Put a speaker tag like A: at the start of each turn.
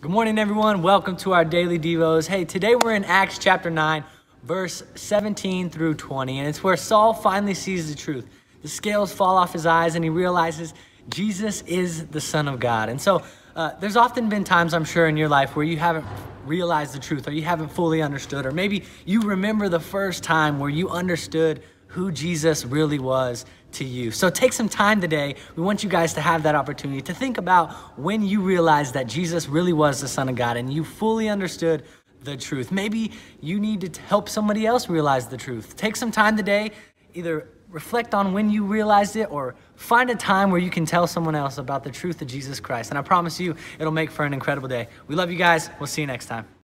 A: Good morning, everyone. Welcome to our daily Devos. Hey, today we're in Acts chapter 9, verse 17 through 20, and it's where Saul finally sees the truth. The scales fall off his eyes, and he realizes Jesus is the Son of God. And so, uh, there's often been times, I'm sure, in your life where you haven't realized the truth, or you haven't fully understood, or maybe you remember the first time where you understood who Jesus really was to you. So take some time today. We want you guys to have that opportunity to think about when you realized that Jesus really was the Son of God and you fully understood the truth. Maybe you need to help somebody else realize the truth. Take some time today, either reflect on when you realized it or find a time where you can tell someone else about the truth of Jesus Christ. And I promise you, it'll make for an incredible day. We love you guys. We'll see you next time.